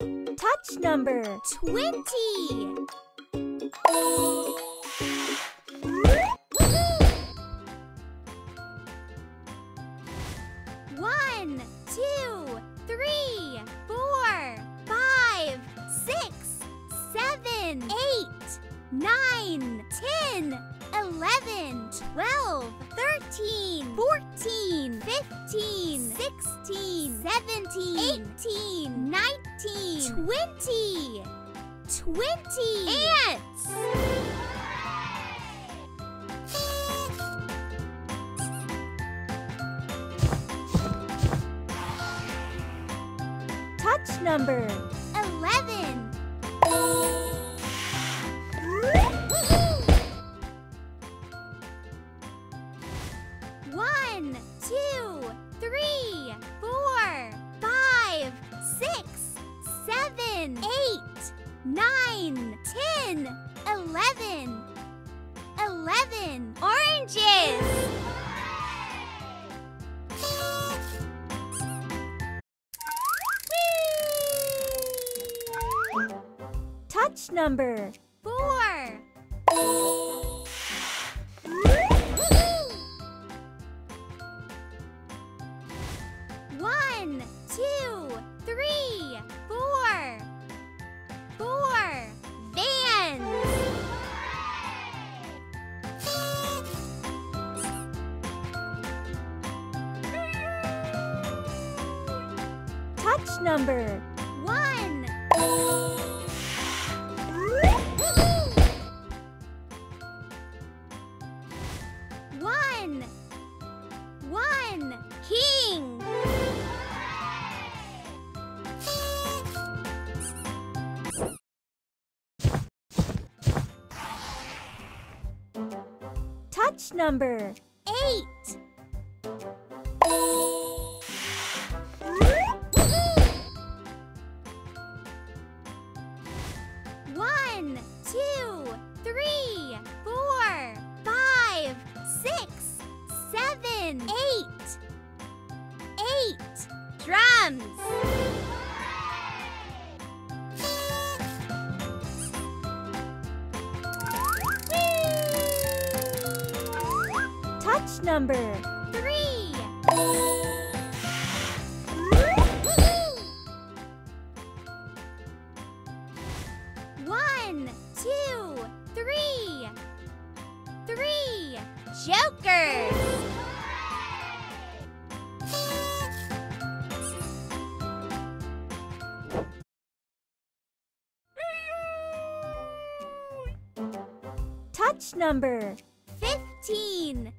Touch number 20. One, two, three, four, five, six, seven, eight, nine, ten, eleven, twelve, thirteen, fourteen, fifteen, sixteen, seventeen, eighteen, twenty. Twenty ants! Touch number Eleven. Nine, ten, eleven. Eleven oranges! Touch number Four. One, two, three, four. Four. Touch number One. One. One. King. Touch number drums. Touch number Three. Touch number Fifteen.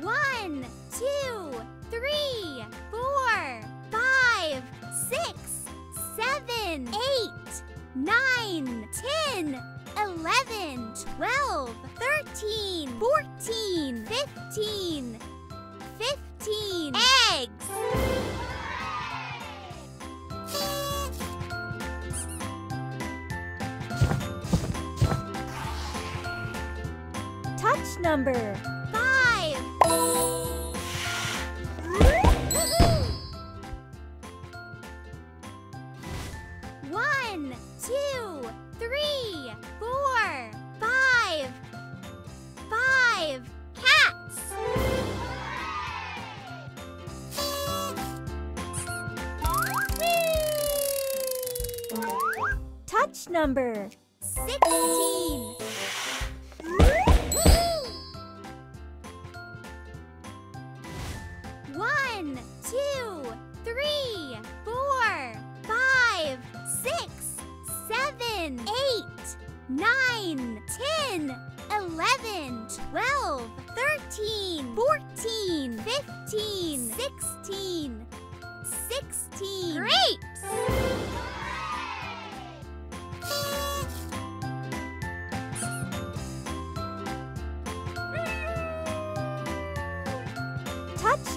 One, two, three, four, five, six, seven, eight, nine, ten, eleven, twelve, thirteen, fourteen, fifteen. Fifteen eggs. Touch number Five. One, two, three, four, Number Sixteen. One, two, three, four, five, six, seven, eight, nine, ten, eleven, twelve, thirteen, fourteen, fifteen, sixteen. Sixteen. Grapes.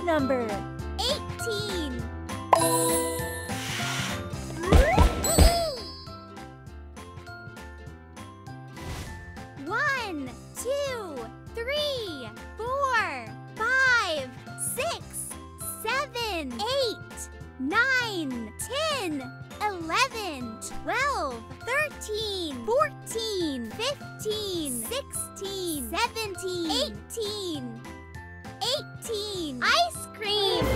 number? 18! One, two, three, four, five, six, seven, eight, nine, ten, eleven, twelve, thirteen, fourteen, fifteen, sixteen, seventeen, eighteen. 18 ice creams!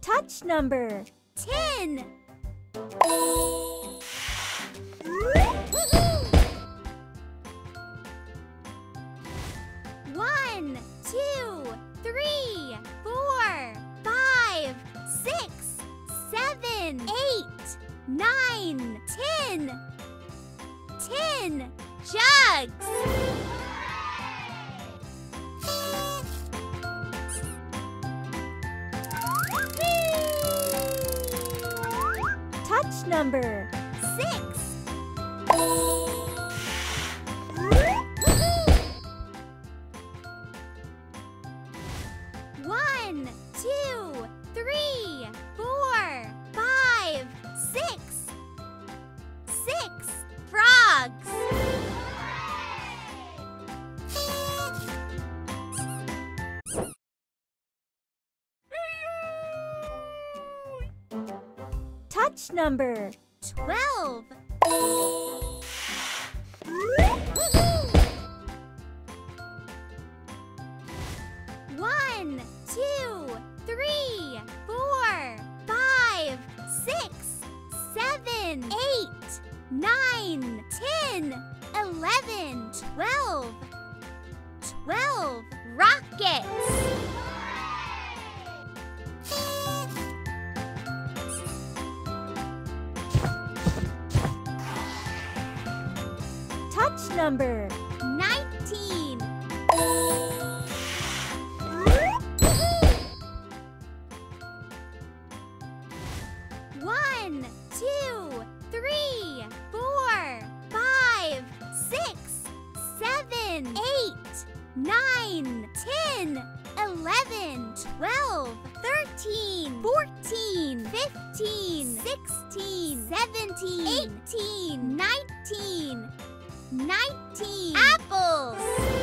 Touch number 10 nine, ten. Ten jugs. Touch number. Six. Touch number. Twelve. One, two, three, four, five, six, seven, eight, nine, ten, eleven, twelve. Twelve rockets. Number. Nineteen. One, two, three, four, five, six, seven, eight, nine, ten, eleven, twelve, thirteen, fourteen, fifteen, sixteen, seventeen, eighteen, nineteen. 19 apples